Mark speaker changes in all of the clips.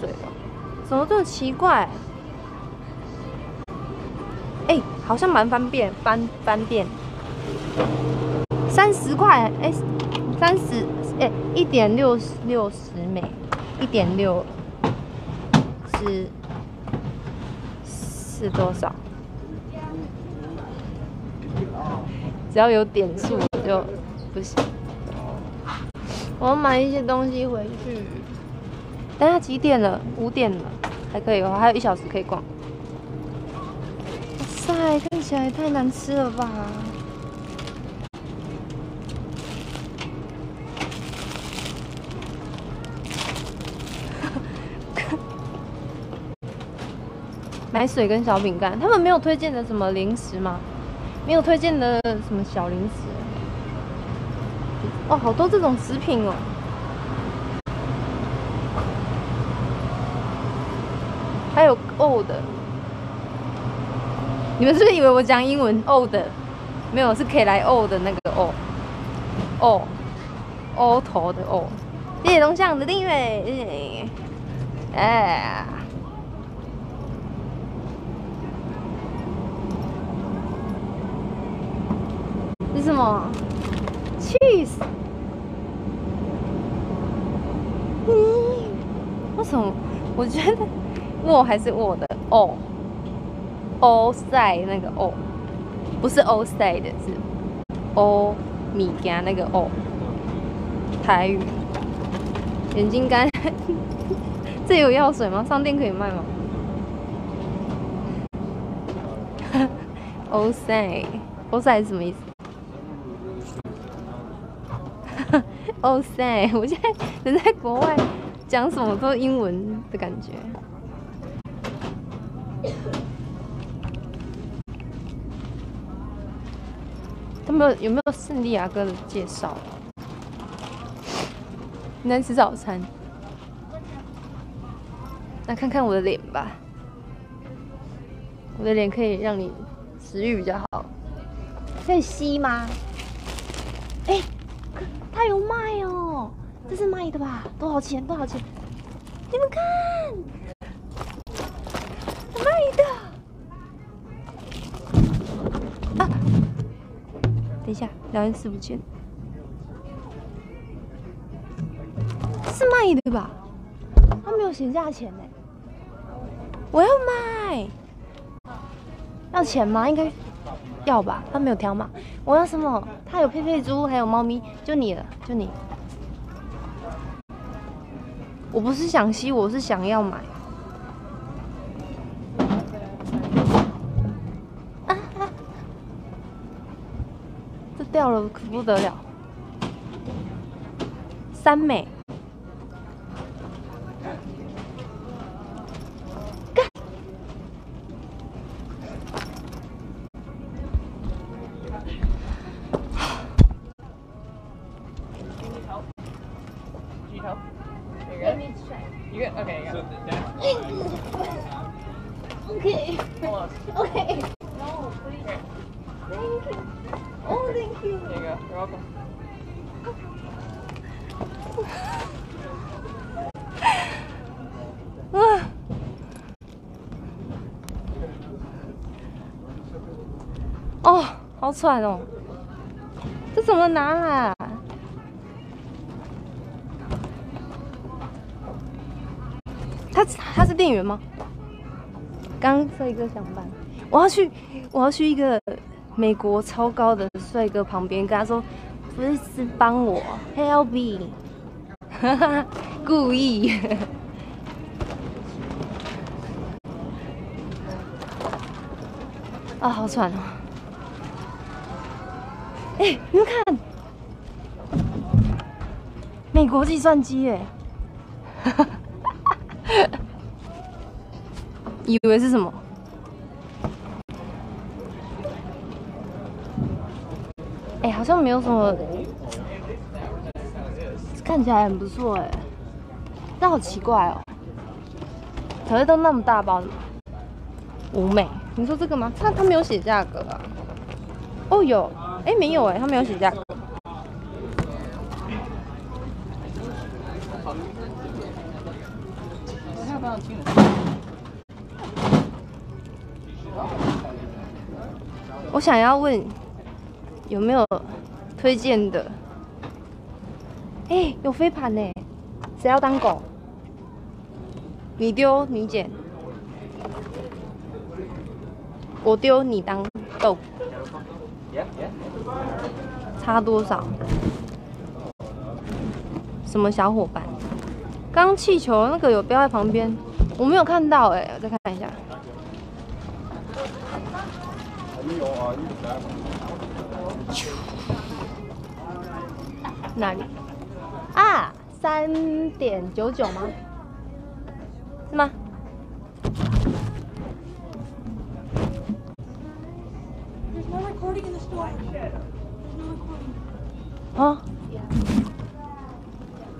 Speaker 1: 水了，怎么这么奇怪？哎，好像蛮方便，方方便。三十块，哎，三十，哎，一点六六十美，一点六是是多少？只要有点数就不行。我要买一些东西回去。等下几点了？五点了，还可以哦，还有一小时可以逛。哇塞，看起来太难吃了吧！买水跟小饼干，他们没有推荐的什么零食吗？没有推荐的什么小零食？哇，好多这种食品哦！还有 old，你们是不是以为我讲英文 old？没有，是可以来 old 的那个 o，o，o 头的 o。谢谢龙象的订阅，哎，是什么？cheese。嗯，为什么？我觉得。我还是我的哦，欧塞那个哦，不是欧塞的，是欧米加那个哦。台语，眼睛干，这有药水吗？商店可以卖吗？欧塞，欧塞是什么意思？欧塞，我现在人在国外，讲什么都英文的感觉。他们有没有圣地亚哥的介绍？能吃早餐？那看看我的脸吧，我的脸可以让你食欲比较好。可以吸吗？哎，他有卖哦，这是卖的吧？多少钱？多少钱？你们看。等一下，两人四不见，是卖的吧？他没有写价钱呢。我要买，要钱吗？应该要吧？他没有条码。我要什么？他有佩佩猪，还有猫咪，就你了，就你。我不是想吸，我是想要买。掉了可不得了，三美。好喘哦！这怎么拿啊？他他是店员吗？刚帅哥想办，我要去，我要去一个美国超高的帅哥旁边，跟他说不是是帮我，help me，哈哈，故意。啊，好喘哦！哎，你们看，美国计算机哎，以为是什么？哎，好像没有什么，看起来很不错哎，但好奇怪哦，可是都那么大包的，五美，你说这个吗？他他没有写价格啊，哦有。哎，没有哎，他没有写价格。我想要问，有没有推荐的？哎、有飞盘呢，谁要当狗？你丢你捡，我丢你当豆，差多少？什么小伙伴？刚气球那个有标在旁边，我没有看到哎、我再看一下。哪里？啊，三点九九吗？是吗？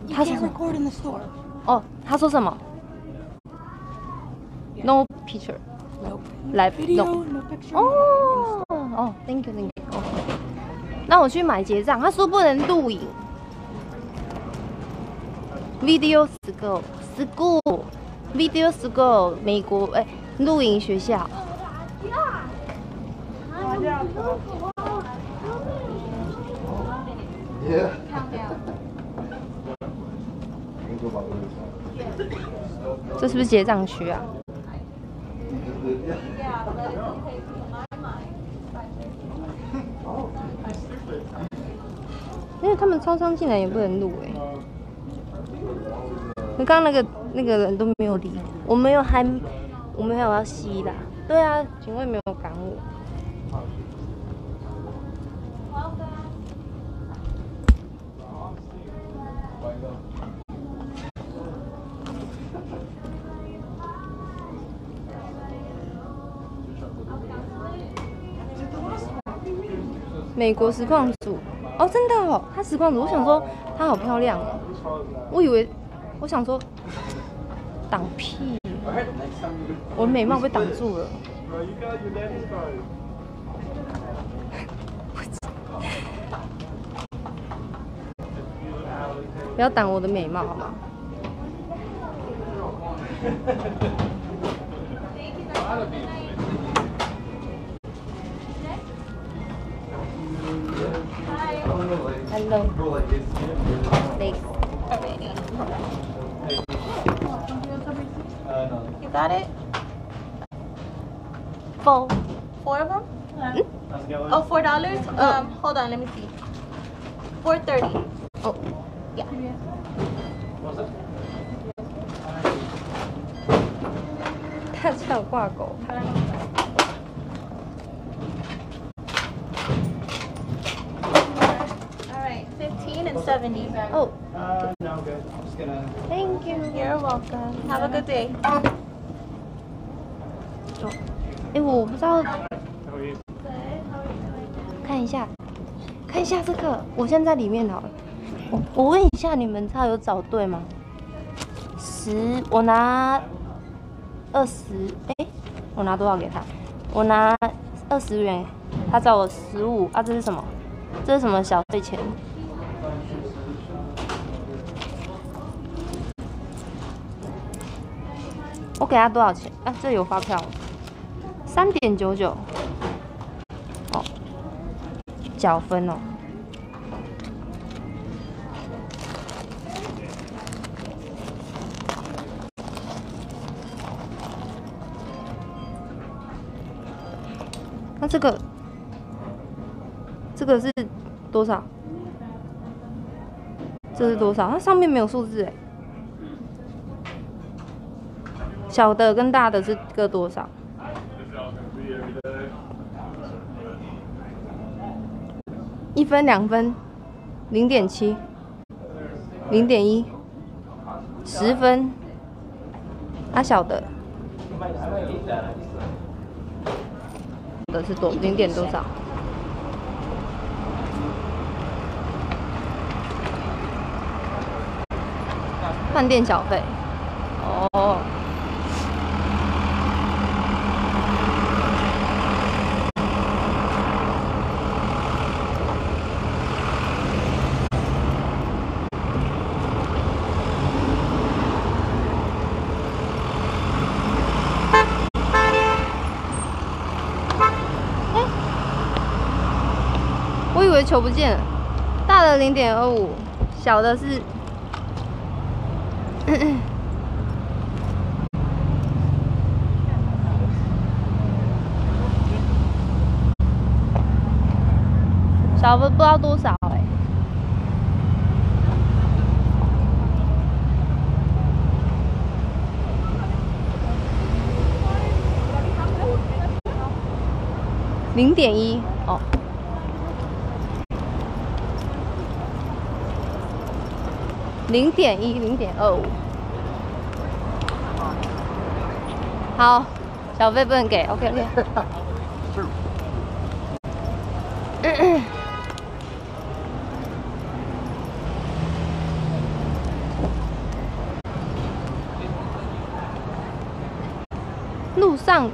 Speaker 1: It-
Speaker 2: record in the store.
Speaker 1: 哦，他说什么？No picture, live
Speaker 2: Video,
Speaker 1: no。哦哦，Thank you, Thank you。哦，那我去买结账，他说不能录影。Video school, school, video school，美国哎，露营学校。这是不是结账区啊？因为他们超商进来也不能录哎、刚刚那个那个人都没有理，我没有还我没有要吸啦。对啊，警卫没有赶我。美国实况组。哦，真的哦，他实况组，我想说她好漂亮哦，我以为我想说 挡屁，我的美貌被挡住了。不要挡我的美貌好吗？Hello. Thanks.
Speaker 3: You got it?
Speaker 1: Four.
Speaker 3: Four of them? Oh, four dollars? Um, hold on, let me see. Four thirty.
Speaker 1: Oh. 他叫我挂狗。
Speaker 3: All right, fifteen and seventy.
Speaker 1: Oh,
Speaker 4: Uh, no, good. I'm just gonna.
Speaker 1: thank you.
Speaker 3: You're welcome. Have a good day.
Speaker 1: 哎、我不知道，看一下，看一下这个，我现在里面好了。我问一下，你们他有找对吗？十，我拿二十，哎，我拿多少给他？我拿二十元，他找我十五啊，这是什么？这是什么小费钱？我给他多少钱？啊，这有发票，三点九九。哦，缴分哦。这个，这个是多少？这是多少？它上面没有数字哎。小的跟大的是各多少？一分、两分，零点七，零点一，十分。啊，小的，的是多零点多少？饭店小费。哦。球不见了，大的零点二五，小的是。小的不知道多少哎、零点一哦。零点一，零点二五。好，小费不能给，OK OK。路上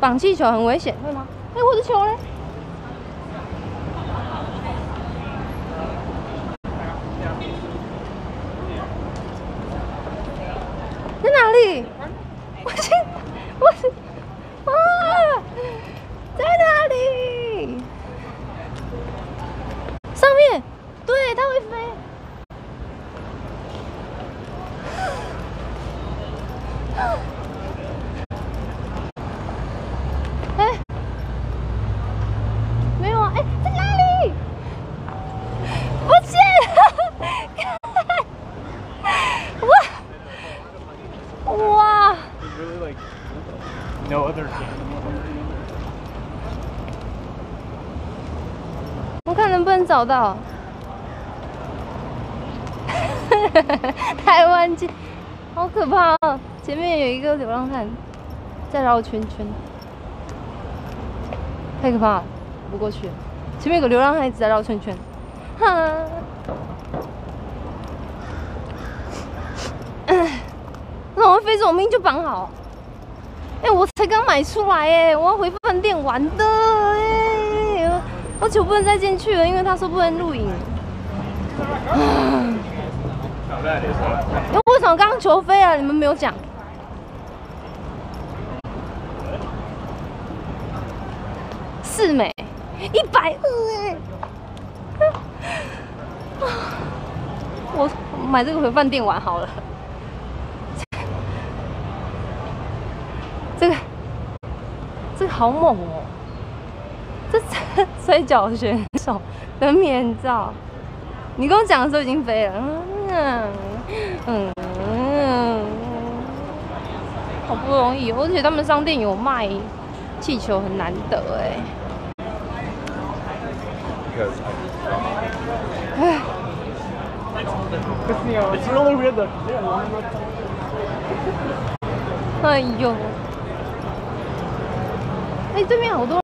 Speaker 1: 绑气球很危险，会吗？哎、我的球嘞？在哪里？我去，我去，啊，在哪里？上面，对，它会飞。哎，没有啊！哎，在哪里？不见了！哇哇！
Speaker 4: There's really like no other game.
Speaker 1: 我看能不能找到。台湾街，好可怕哦！前面有一个流浪汉在绕圈圈，太可怕了，不过去。前面有个流浪汉一直在绕圈圈，哈。那我飞这种命就绑好。哎、我才刚买出来哎，我要回饭店玩的哎，我球不能再进去了，因为他说不能录影。
Speaker 4: Oh, that is uh,
Speaker 1: 那为什么刚刚球飞了？你们没有讲？四美，一百二哎！我买这个回饭店玩好了。这个这个好猛哦！摔跤选手的面罩。你跟我讲的时候已经飞了，嗯嗯嗯，好不容易，而且他们商店有卖气球，很难得哎。
Speaker 4: because
Speaker 1: 唉
Speaker 4: ，it's, you know, it's really weird that
Speaker 1: 哎呦，哎，对面好多